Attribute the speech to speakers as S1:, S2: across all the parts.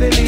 S1: Italy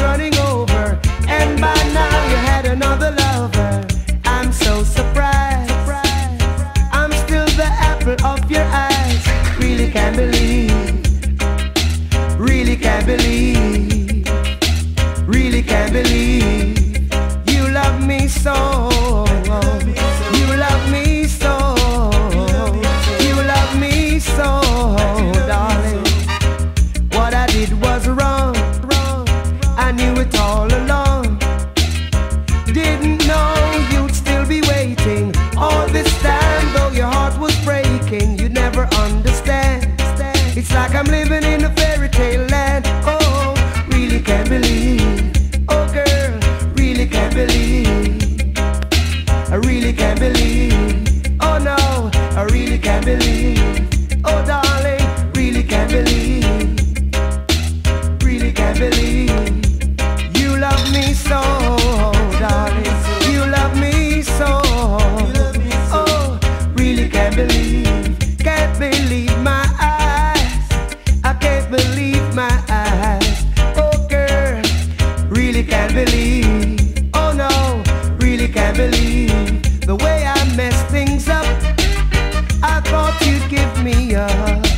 S1: running over. And by now you had another lover. I'm so surprised. I'm still the apple of your eyes. Really can't believe. Really can't believe. really can't believe. Oh no, I really can't believe. Oh darling, really can't believe. Really can't believe. You love me so, darling. You love me so. Oh, really can't believe. Can't believe my eyes. I can't believe my eyes. Oh girl, really can't believe can't believe the way I messed things up. I thought you'd give me a